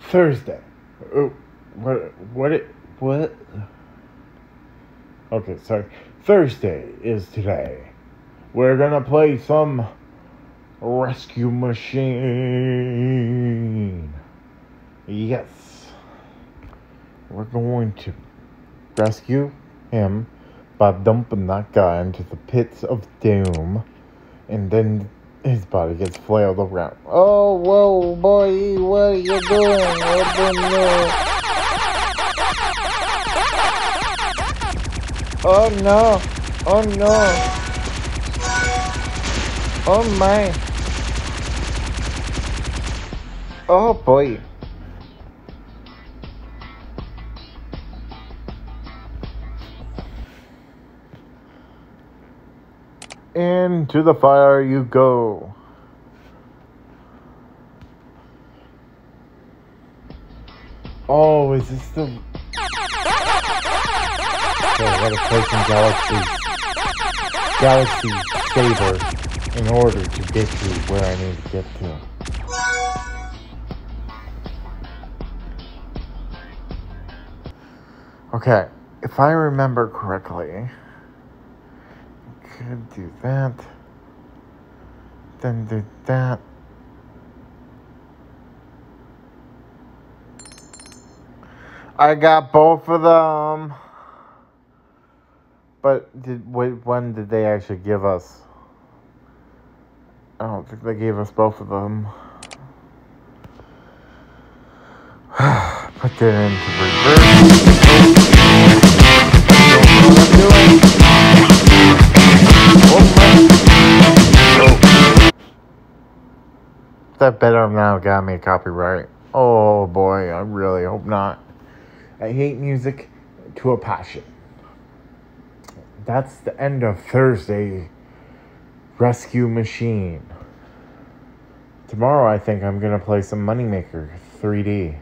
Thursday. Oh, what? What? What? Okay, sorry. Thursday is today. We're gonna play some Rescue Machine. Yes. We're going to rescue him by dumping that guy into the pits of doom. And then his body gets flailed around. Oh, whoa, boy, what are you doing? What the? Oh no! Oh no! Oh my! Oh boy! Into the fire you go. Oh, is this the... I gotta play some Galaxy... Galaxy Saber in order to get to where I need to get to. Okay, if I remember correctly could do that. Then do that. I got both of them. But did wait, when did they actually give us? I don't think they gave us both of them. Put that into reverse. That better now got me copyright. Oh boy, I really hope not. I hate music to a passion. That's the end of Thursday Rescue Machine. Tomorrow, I think I'm gonna play some Moneymaker 3D.